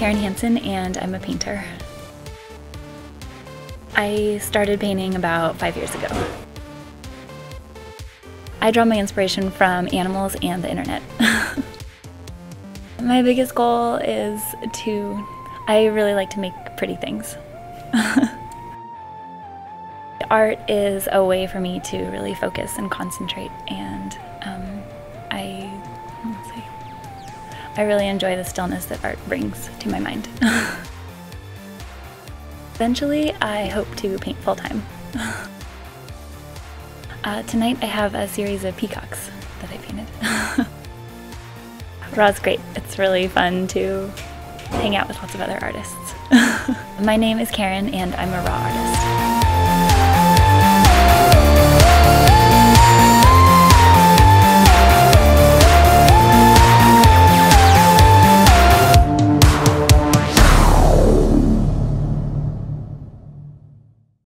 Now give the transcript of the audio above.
Karen Hansen and I'm a painter. I started painting about five years ago. I draw my inspiration from animals and the internet. my biggest goal is to, I really like to make pretty things. Art is a way for me to really focus and concentrate and I really enjoy the stillness that art brings to my mind. Eventually, I hope to paint full-time. uh, tonight I have a series of peacocks that I painted. Raw's great. It's really fun to hang out with lots of other artists. my name is Karen and I'm a Raw artist.